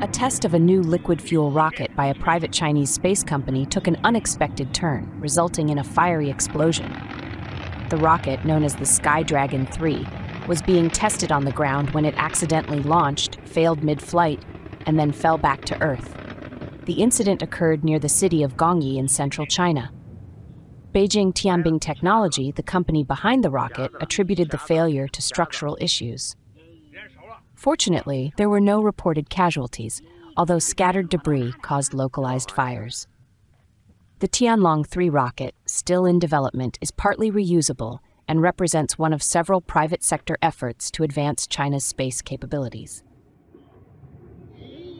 A test of a new liquid fuel rocket by a private Chinese space company took an unexpected turn, resulting in a fiery explosion. The rocket, known as the Sky Dragon 3, was being tested on the ground when it accidentally launched, failed mid flight, and then fell back to Earth. The incident occurred near the city of Gongyi in central China. Beijing Tianbing Technology, the company behind the rocket, attributed the failure to structural issues. Fortunately, there were no reported casualties, although scattered debris caused localized fires. The Tianlong 3 rocket, still in development, is partly reusable and represents one of several private sector efforts to advance China's space capabilities. Hm.